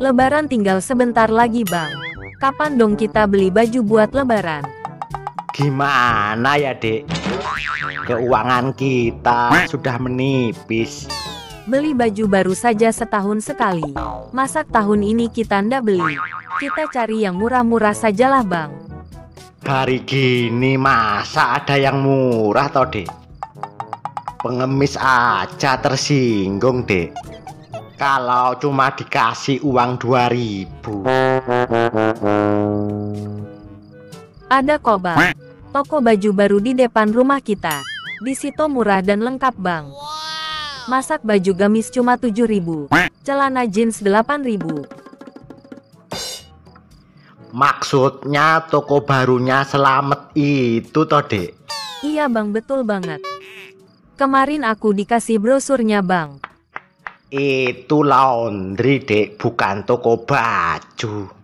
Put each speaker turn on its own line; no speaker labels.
Lebaran tinggal sebentar lagi bang. Kapan dong kita beli baju buat lebaran?
Gimana ya dek? Keuangan kita sudah menipis.
Beli baju baru saja setahun sekali. Masak tahun ini kita ndak beli. Kita cari yang murah-murah sajalah bang.
Hari gini masa ada yang murah toh dek? Pengemis aja tersinggung dek. Kalau cuma dikasih uang 2000
Ada kok bang. Toko baju baru di depan rumah kita. Di situ murah dan lengkap bang. Masak baju gamis cuma 7000 Celana jeans 8000
Maksudnya toko barunya selamat itu toh dek?
Iya bang betul banget. Kemarin aku dikasih brosurnya bang.
Itu laundry dek, bukan toko baju.